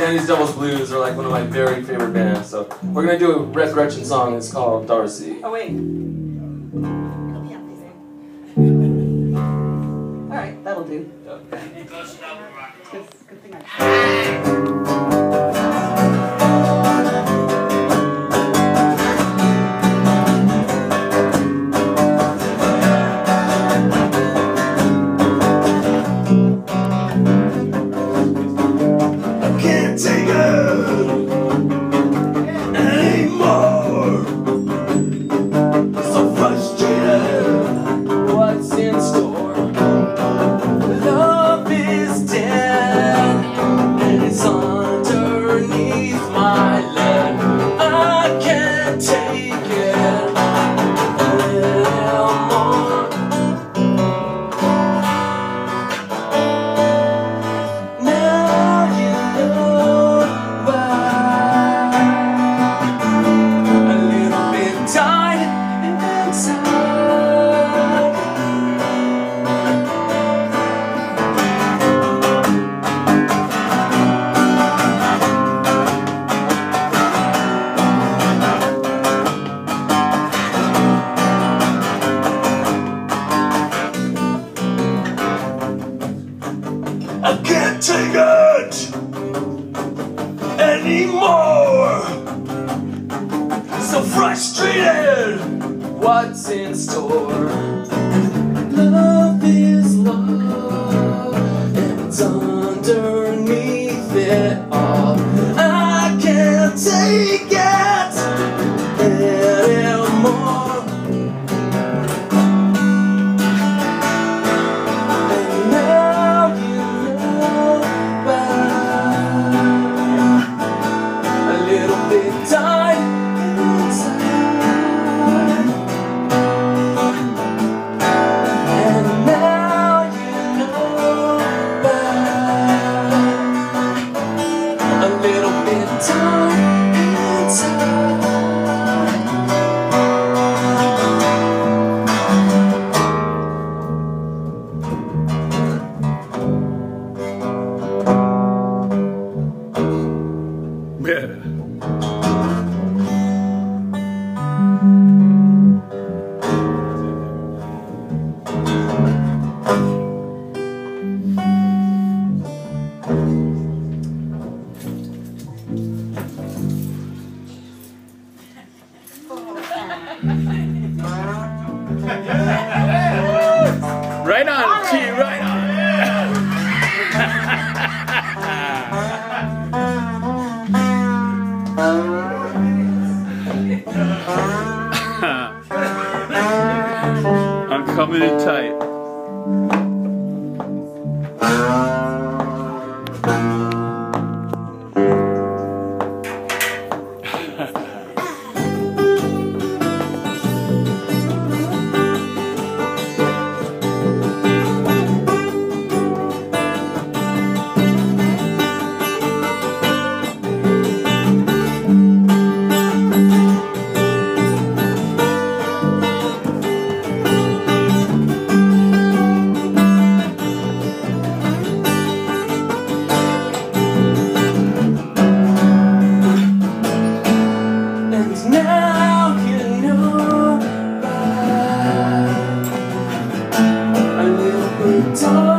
Danny's Devils Blues are like one of my very favorite bands. So we're gonna do a Red Gretchen song. It's called Darcy. Oh wait. Eh? All right, that'll do. Okay. Good, good thing I. I anymore. So frustrated. What's in store? Little bit. tied Right on, T, right on. I'm coming in tight. time.